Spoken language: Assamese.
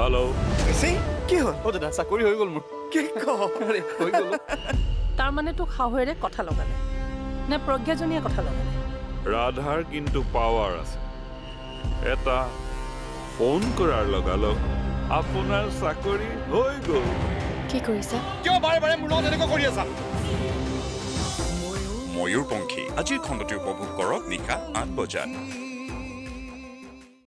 Hello See? কি হ'ল? অ দাদা চাকৰি হৈ গ'ল মোৰ কি কহ আৰে হৈ গ'ল তাৰমানে তোক শাহুৱেৰে কথা লগালে নে প্ৰজ্ঞাজনীয়ে কথা লগালে ৰাধাৰ কিন্তু পাৱাৰ আছে এটা ফোন কৰাৰ লগালগ আপোনাৰ চাকৰি হৈ গ'ল কি কৰিছা কিয় বাৰে বাৰে মোৰ লগত এনেকুৱা কৰি আছা ময়ূৰ পংখী আজিৰ খণ্ডটি উপভোগ কৰক নিশা আঠ বজাত